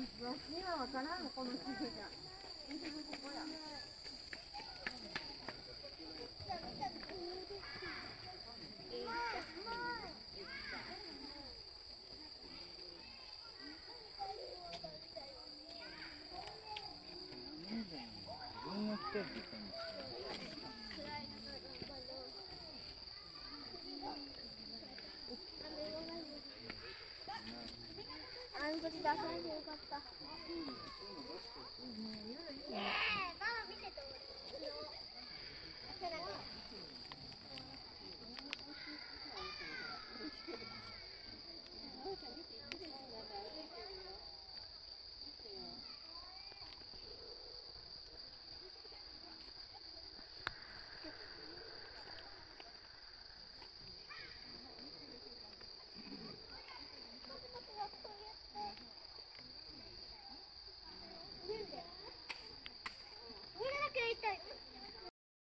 わからんこの地図じゃここや。自分が来たって言ったんですよ。あの時出されてよかった。